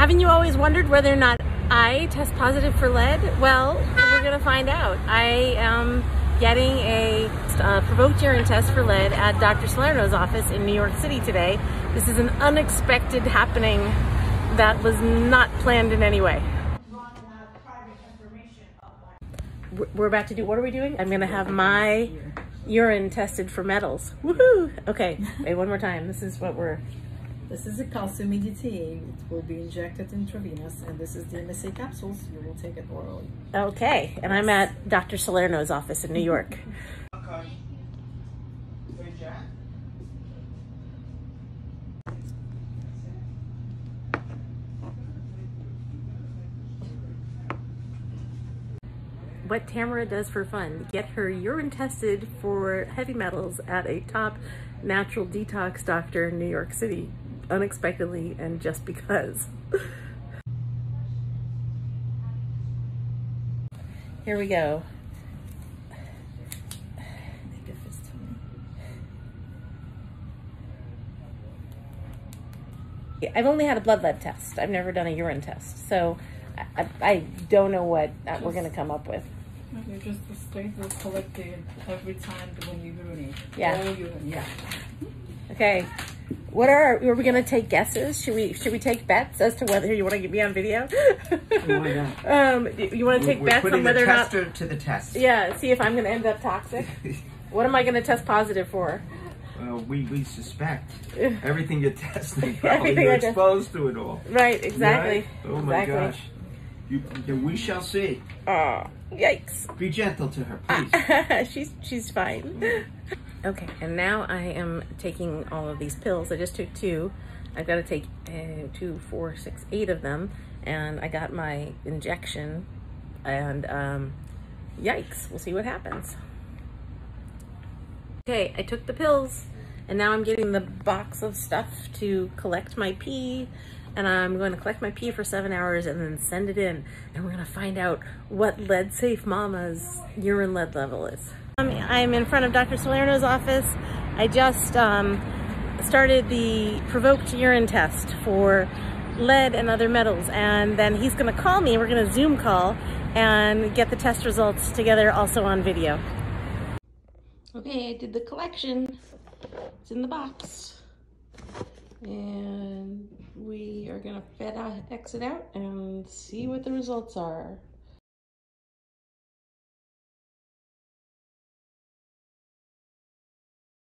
Haven't you always wondered whether or not I test positive for lead? Well, we're gonna find out. I am getting a uh, provoked urine test for lead at Dr. Salerno's office in New York City today. This is an unexpected happening that was not planned in any way. We're about to do, what are we doing? I'm gonna have my urine tested for metals. Woohoo! Okay, wait, one more time. This is what we're This is a calcium EDTA. It will be injected intravenous, and this is DMSA capsules. You will take it orally. Okay, and I'm at Dr. Salerno's office in New York. What Tamara does for fun, get her urine tested for heavy metals at a top natural detox doctor in New York City, unexpectedly and just because. Here we go. I've only had a blood lead test. I've never done a urine test. So I, I don't know what uh, we're going to come up with. Okay, just the state was collected every time when you urinate. Yeah. All urine, yeah. Okay. What are, are we going to take guesses? Should we should we take bets as to whether you want to get me on video? Why not? um, you want to take We're bets on whether the or not? to the test. Yeah, see if I'm going to end up toxic. what am I going to test positive for? Well, we, we suspect everything you're testing. Probably Everything you're exposed to it all. Right, exactly. Right? Oh my gosh. You, we shall see. Oh, yikes. Be gentle to her, please. she's she's fine. Okay, and now I am taking all of these pills. I just took two. I've got to take uh, two, four, six, eight of them, and I got my injection. And um, yikes, we'll see what happens. Okay, I took the pills, and now I'm getting the box of stuff to collect my pee. And I'm going to collect my pee for seven hours and then send it in. And we're going to find out what Lead Safe Mama's urine lead level is. Um, I'm in front of Dr. Salerno's office. I just um, started the provoked urine test for lead and other metals. And then he's going to call me. We're going to Zoom call and get the test results together also on video. Okay, I did the collection. It's in the box. And we are gonna exit out and see what the results are.